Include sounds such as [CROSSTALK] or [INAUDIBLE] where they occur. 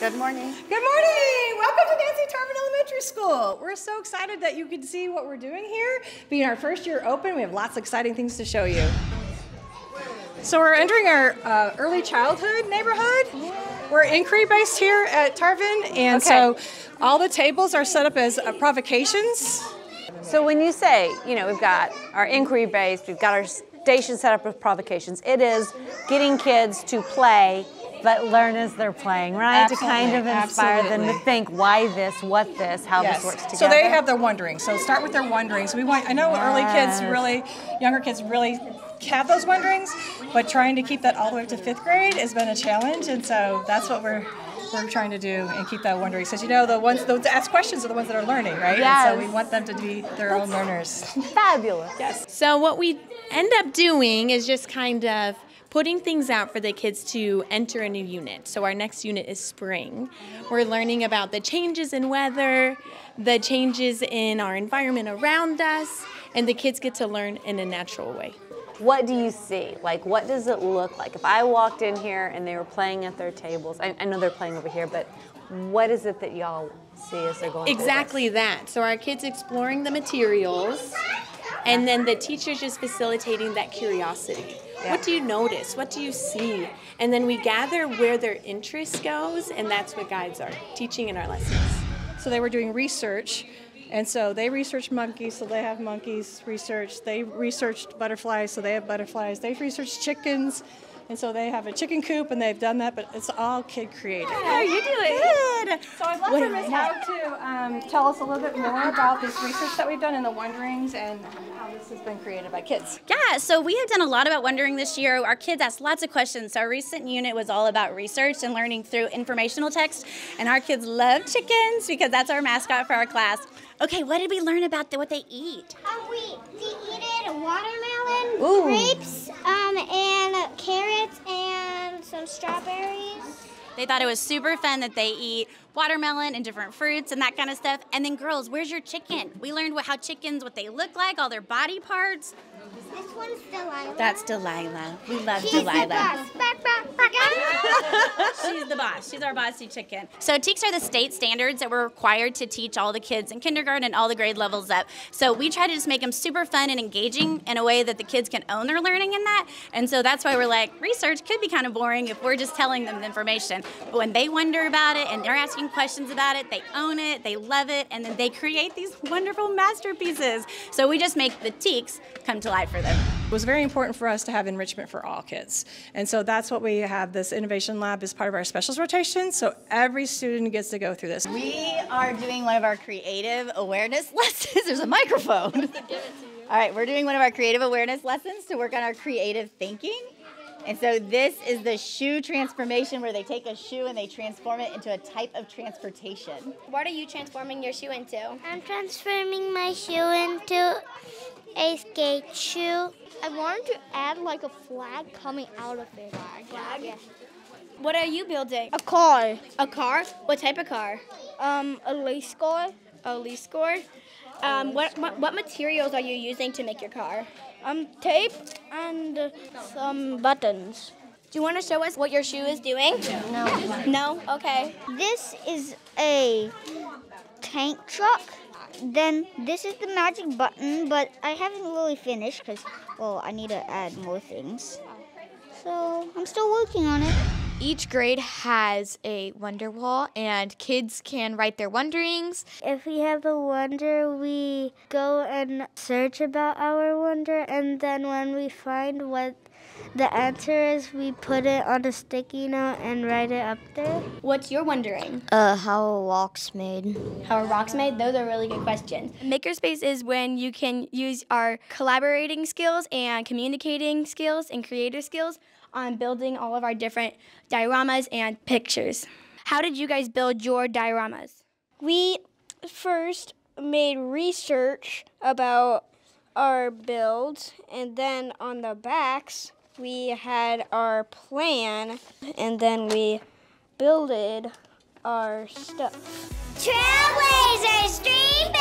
Good morning. Good morning. Welcome to Nancy Tarvin Elementary School. We're so excited that you can see what we're doing here. Being our first year open, we have lots of exciting things to show you. So we're entering our uh, early childhood neighborhood. We're inquiry based here at Tarvin, and so all the tables are set up as uh, provocations. So when you say, you know, we've got our inquiry based, we've got our station set up with provocations, it is getting kids to play but learn as they're playing, right? to kind of inspire them to think why this, what this, how Yes. this works together. So they have their wondering. So start with their wonderings. We want. I know early kids really, younger kids really have those wonderings, but trying to keep that all the way up to fifth grade has been a challenge, and so that's what we're. We're trying to do and keep that wondering. Because you know, the ones those that ask questions are the ones that are learning, right? And so we want them to be their own learners. [LAUGHS] fabulous. yes. So what we end up doing is just kind of putting things out for the kids to enter a new unit. So our next unit is spring. We're learning about the changes in weather, the changes in our environment around us, and the kids get to learn in a natural way. What do you see? Like, what does it look like? If I walked in here and they were playing at their tables, I, I know they're playing over here, but what is it that y'all see as they're going? Exactly that. So our kids exploring the materials and then the teachers just facilitating that curiosity. What do you notice? What do you see? And then we gather where their interest goes and that's what guides our teaching and our lessons. So they were doing research, and so they researched monkeys, so they have monkeys researched. They researched butterflies, so they have butterflies. They've researched chickens, and so they have a chicken coop, and they've done that, but it's all kid created. How are you doing? Good. So I'd love for Ms. Howe to um, tell us a little bit more about this research that we've done and the wonderings and how this has been created by kids. Yeah, so we have done a lot about wondering this year. Our kids asked lots of questions. So our recent unit was all about research and learning through informational text. And our kids love chickens because that's our mascot for our class. Okay, what did we learn about the, what they eat? Uh, we eated watermelon, Ooh. grapes, um, and carrots, and some strawberries. They thought it was super fun that they eat watermelon and different fruits and that kind of stuff. And then, girls, where's your chicken? We learned what, how chickens, what they look like, all their body parts. This one's Delilah. That's Delilah. We love She's the Delilah. She's the boss. She's our bossy chicken. So TEKS are the state standards that we're required to teach all the kids in kindergarten and all the grade levels up. So we try to just make them super fun and engaging in a way that the kids can own their learning in that. And so that's why we're like, research could be kind of boring if we're just telling them the information. But when they wonder about it and they're asking questions about it, they own it, they love it, and then they create these wonderful masterpieces. So we just make the TEKS come to life for them. It was very important for us to have enrichment for all kids. And so that's what we have this innovation lab as part of our specials rotation. So every student gets to go through this. We are doing one of our creative awareness [LAUGHS] lessons. There's a microphone. All right, we're doing one of our creative awareness lessons to work on our creative thinking. And so this is the shoe transformation where they take a shoe and they transform it into a type of transportation. What are you transforming your shoe into? I'm transforming my shoe into a skate shoe. I wanted to add like a flag coming out of it. Flag? Yeah. What are you building? A car. A car? What type of car? Um, a lace car. A lease car? Um, what, what what materials are you using to make your car? Um, tape and uh, some buttons. Do you want to show us what your shoe is doing? No. No? Okay. This is a tank truck. Then this is the magic button, but I haven't really finished because, well, I need to add more things. So I'm still working on it. Each grade has a wonder wall, and kids can write their wonderings. If we have a wonder, we go and search about our wonder, and then when we find what the answer is, we put it on a sticky note and write it up there. What's your wondering? Uh, how a lock's made. How are rocks made? Those are really good questions. Makerspace is when you can use our collaborating skills and communicating skills and creative skills on building all of our different dioramas and pictures. How did you guys build your dioramas? We first made research about our builds, and then on the backs, we had our plan, and then we builded our stuff. Trailblazers, street